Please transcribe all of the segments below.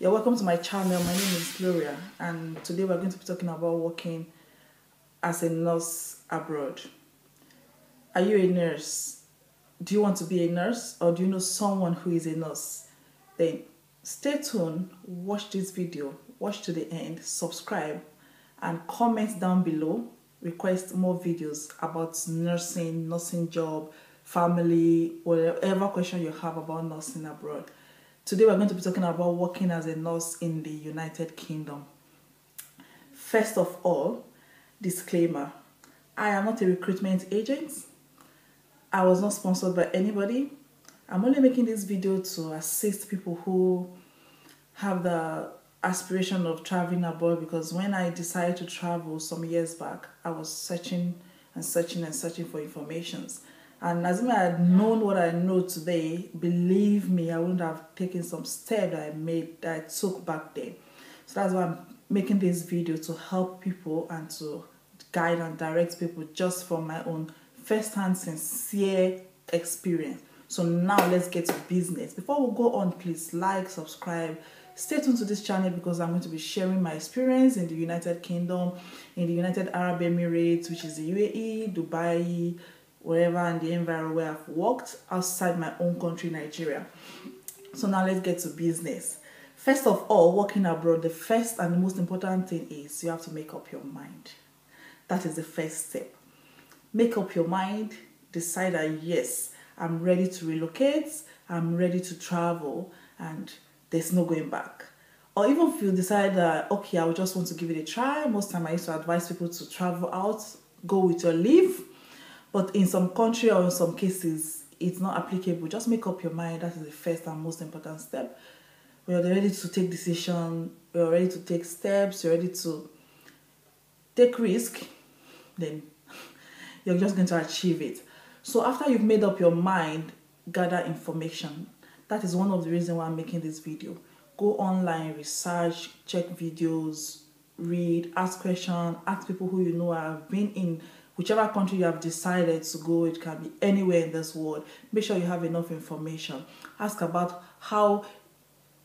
You're welcome to my channel. My name is Gloria, and today we're going to be talking about working as a nurse abroad. Are you a nurse? Do you want to be a nurse, or do you know someone who is a nurse? Then stay tuned, watch this video, watch to the end, subscribe, and comment down below. Request more videos about nursing, nursing job, family, whatever question you have about nursing abroad. Today we're going to be talking about working as a nurse in the United Kingdom. First of all, disclaimer I am not a recruitment agent. I was not sponsored by anybody. I'm only making this video to assist people who have the aspiration of traveling abroad because when I decided to travel some years back, I was searching and searching and searching for informations. And as I had known what I know today, believe me, I wouldn't have taken some step that I made that I took back then. So that's why I'm making this video to help people and to guide and direct people just from my own first-hand sincere experience. So now let's get to business. Before we go on, please like, subscribe, stay tuned to this channel because I'm going to be sharing my experience in the United Kingdom, in the United Arab Emirates, which is the UAE, Dubai, wherever in the environment where I've worked outside my own country, Nigeria. So now let's get to business. First of all, working abroad, the first and the most important thing is you have to make up your mind. That is the first step. Make up your mind, decide that yes, I'm ready to relocate, I'm ready to travel, and there's no going back. Or even if you decide that, okay, I just want to give it a try, most time I used to advise people to travel out, go with your leave, but in some country or in some cases, it's not applicable. Just make up your mind. That is the first and most important step. When you're ready to take decision, you're ready to take steps, you're ready to take risk, then you're just going to achieve it. So after you've made up your mind, gather information. That is one of the reasons why I'm making this video. Go online, research, check videos, read, ask questions, ask people who you know have been in whichever country you have decided to go, it can be anywhere in this world. Make sure you have enough information. Ask about how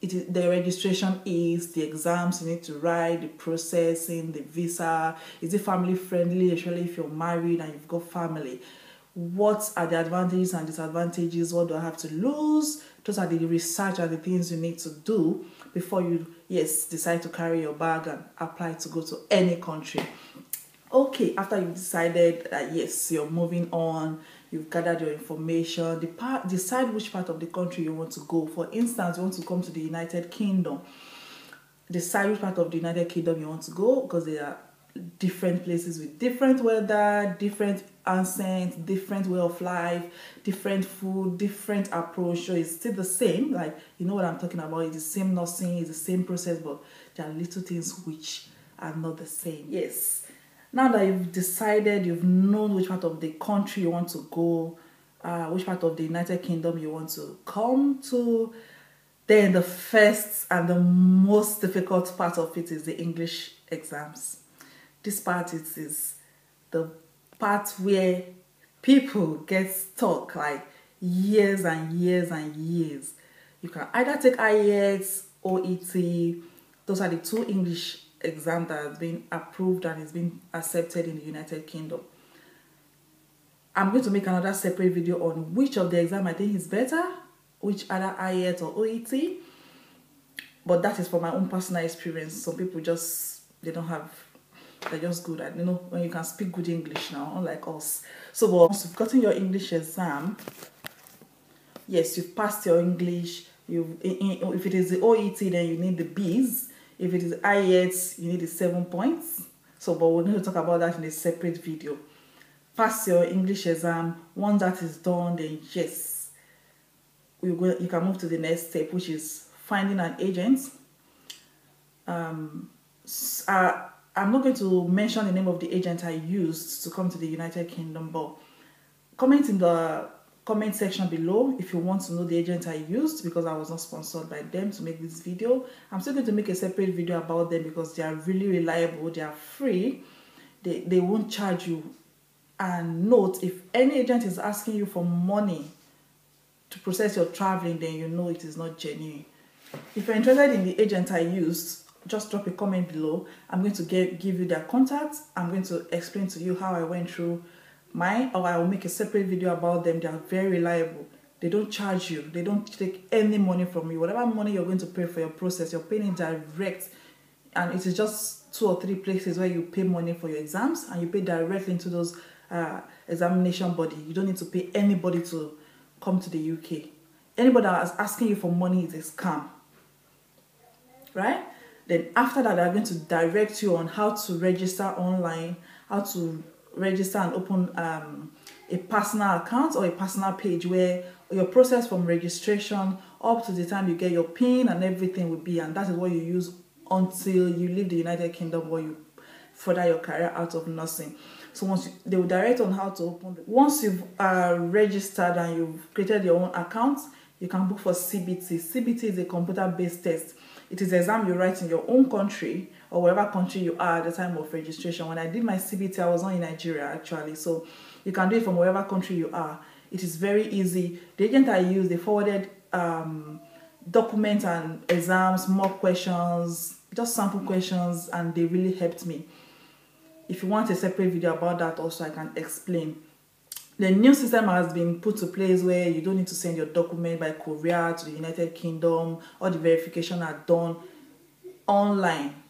it is, the registration is, the exams you need to write, the processing, the visa. Is it family friendly, especially if you're married and you've got family? What are the advantages and disadvantages? What do I have to lose? Those are the research and the things you need to do before you, yes, decide to carry your bag and apply to go to any country okay after you've decided that yes you're moving on you've gathered your information the part decide which part of the country you want to go. For instance you want to come to the united kingdom. Decide which part of the united kingdom you want to go because there are different places with different weather different accent different way of life different food different approach. So it's still the same like you know what i'm talking about? It's the same nursing it's the same process but there are little things which are not the same. Yes now that you've decided, you've known which part of the country you want to go, uh, which part of the United Kingdom you want to come to, then the first and the most difficult part of it is the English exams. This part is, is the part where people get stuck like years and years and years. You can either take IELTS or OET. Those are the two English exam that has been approved and is being accepted in the United Kingdom. I'm going to make another separate video on which of the exam I think is better, which either IELTS or OET. But that is for my own personal experience. Some people just they don't have they're just good at you know when you can speak good English now, unlike us. So once you've gotten your English exam, yes, you've passed your English. You if it is the OET, then you need the B's if it is IELTS, you need the seven points. So, but we're going to talk about that in a separate video. Pass your English exam. Once that is done, then yes, you can move to the next step, which is finding an agent. Um, uh, I'm not going to mention the name of the agent I used to come to the United Kingdom, but comment in the comment section below if you want to know the agent I used because I was not sponsored by them to make this video. I'm still going to make a separate video about them because they are really reliable, they are free, they, they won't charge you. And note, if any agent is asking you for money to process your traveling, then you know it is not genuine. If you're interested in the agent I used, just drop a comment below. I'm going to get, give you their contacts. I'm going to explain to you how I went through mine, or I will make a separate video about them. They are very reliable. They don't charge you. They don't take any money from you. Whatever money you're going to pay for your process, you're paying it direct. And it is just two or three places where you pay money for your exams and you pay directly into those uh, examination body. You don't need to pay anybody to come to the UK. Anybody that is asking you for money is a scam. Right? Then after that, they're going to direct you on how to register online, how to register and open um, a personal account or a personal page where your process from registration up to the time you get your PIN and everything will be, and that is what you use until you leave the United Kingdom or you further your career out of nursing. So once you, they will direct on how to open. Once you've uh, registered and you've created your own account, you can book for CBT. CBT is a computer-based test. It is an exam you write in your own country or whatever country you are at the time of registration. When I did my CBT, I was not in Nigeria actually, so you can do it from wherever country you are. It is very easy. The agent I used, they forwarded um, documents and exams, mock questions, just sample questions, and they really helped me. If you want a separate video about that, also I can explain. The new system has been put to place where you don't need to send your document by courier to the United Kingdom. All the verification are done online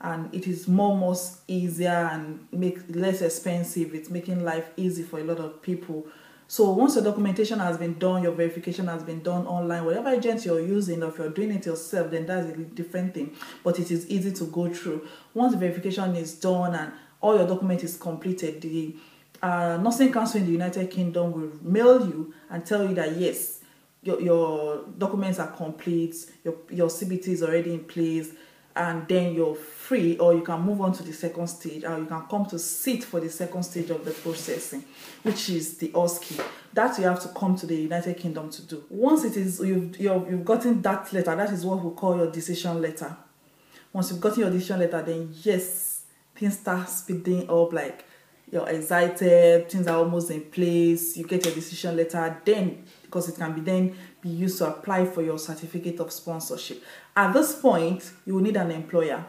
and it is more more easier and make less expensive. It's making life easy for a lot of people. So once your documentation has been done your verification has been done online whatever agent you're using or if you're doing it yourself then that's a different thing. But it is easy to go through. Once the verification is done and all your document is completed the uh, nursing council in the united kingdom will mail you and tell you that yes your, your documents are complete your, your cbt is already in place and then you're free or you can move on to the second stage or you can come to sit for the second stage of the processing which is the OSCE that you have to come to the United Kingdom to do. Once it is you've, you've, you've gotten that letter that is what we call your decision letter. Once you've gotten your decision letter then yes things start speeding up like you're excited things are almost in place you get your decision letter then because it can be then be used to apply for your certificate of sponsorship. At this point, you will need an employer.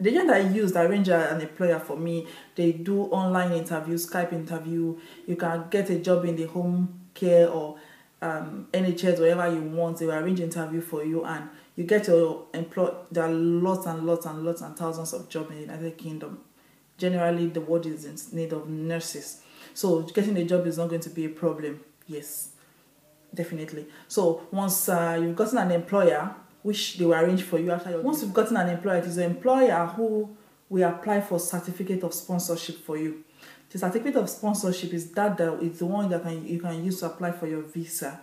The agent I used arrange an employer for me. They do online interview, Skype interview. You can get a job in the home care or um, NHS, wherever you want. They will arrange interview for you and you get your employ. There are lots and lots and lots and thousands of jobs in the United Kingdom. Generally, the world is in need of nurses. So getting a job is not going to be a problem. Yes definitely. So once uh, you've gotten an employer, which they will arrange for you after your once you've gotten an employer, it is the employer who will apply for certificate of sponsorship for you. The certificate of sponsorship is that it is the one that can you can use to apply for your visa.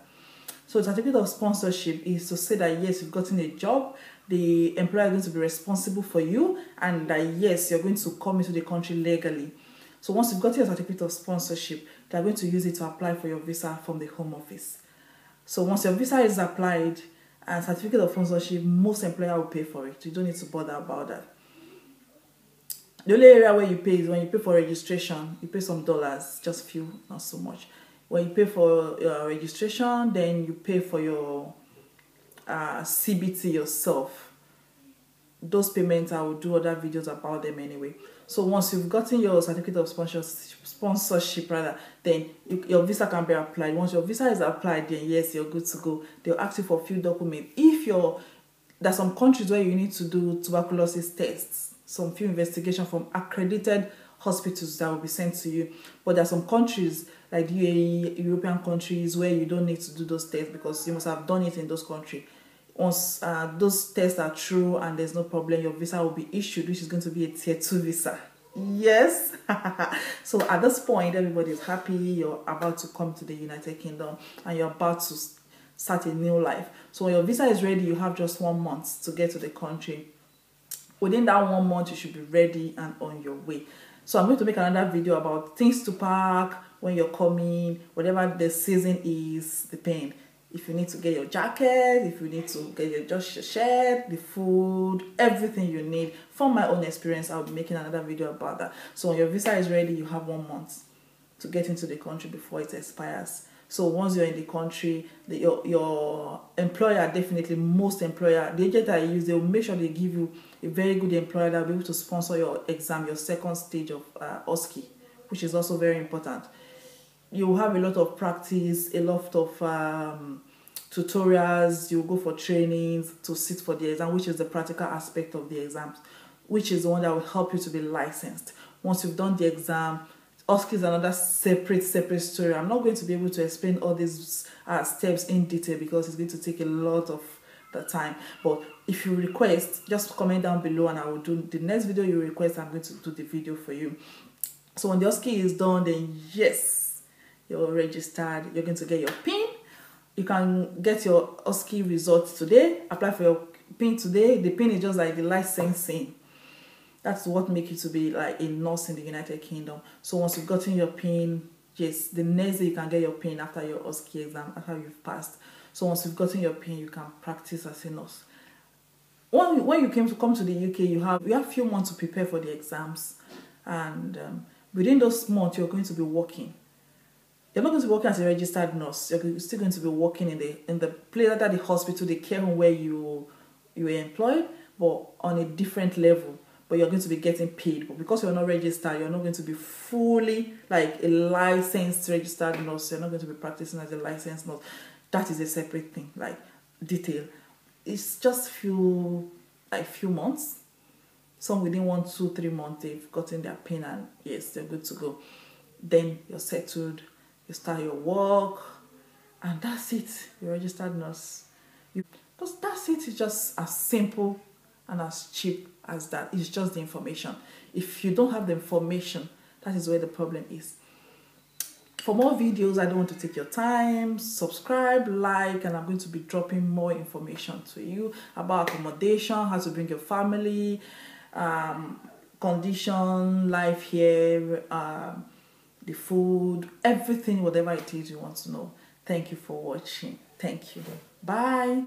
So the certificate of sponsorship is to say that yes, you've gotten a job, the employer is going to be responsible for you, and that yes, you're going to come into the country legally. So once you've got your certificate of sponsorship, they're going to use it to apply for your visa from the home office. So once your visa is applied and certificate of sponsorship, most employer will pay for it. You don't need to bother about that. The only area where you pay is when you pay for registration. You pay some dollars, just few, not so much. When you pay for your registration, then you pay for your uh, CBT yourself. Those payments, I will do other videos about them anyway. So once you've gotten your certificate of sponsorship, sponsorship rather, then you, your visa can be applied. Once your visa is applied, then yes, you're good to go. They'll ask you for a few documents. If you're there's some countries where you need to do tuberculosis tests, some few investigation from accredited hospitals that will be sent to you. But there are some countries like UAE, European countries where you don't need to do those tests because you must have done it in those countries. Once uh, those tests are true and there's no problem, your visa will be issued, which is going to be a tier two visa. Yes. so at this point, everybody is happy. You're about to come to the United Kingdom and you're about to start a new life. So when your visa is ready, you have just one month to get to the country. Within that one month, you should be ready and on your way. So I'm going to make another video about things to pack when you're coming, whatever the season is, depend if you need to get your jacket, if you need to get your just your shirt, the food, everything you need. From my own experience, I'll be making another video about that. So when your visa is ready, you have one month to get into the country before it expires. So once you're in the country, the, your your employer definitely most employer the agent you use they will make sure they give you a very good employer that will be able to sponsor your exam, your second stage of uh, OSCE, which is also very important. You will have a lot of practice, a lot of um, tutorials. You go for trainings to sit for the exam, which is the practical aspect of the exams, which is the one that will help you to be licensed. Once you've done the exam, OSCE is another separate, separate story. I'm not going to be able to explain all these uh, steps in detail because it's going to take a lot of the time. But if you request, just comment down below and I will do the next video you request. I'm going to do the video for you. So when the OSCE is done, then yes, you're registered. You're going to get your PIN. You can get your OSCE results today. Apply for your PIN today. The PIN is just like the licensing that's what makes you to be like a nurse in the United Kingdom. So once you've gotten your PIN, yes, the next day you can get your PIN after your OSCE exam, after you've passed. So once you've gotten your PIN, you can practice as a nurse. When, when you came to come to the UK, you have you have few months to prepare for the exams, and um, within those months, you're going to be working. You're not going to be working as a registered nurse. You're still going to be working in the in the place at the hospital, the care home where you you were employed, but on a different level but you're going to be getting paid. But because you're not registered, you're not going to be fully like a licensed registered nurse. You're not going to be practicing as a licensed nurse. That is a separate thing, like detail. It's just few like few months. Some within one, two, three months they've gotten their pin and yes, they're good to go. Then you're settled, you start your work, and that's it. You're registered nurse. You, that's it. It's just as simple and as cheap as that. It's just the information. If you don't have the information, that is where the problem is. For more videos, I don't want to take your time. Subscribe, like, and I'm going to be dropping more information to you about accommodation, how to bring your family, um, condition, life here, um, the food, everything, whatever it is you want to know. Thank you for watching. Thank you. Bye.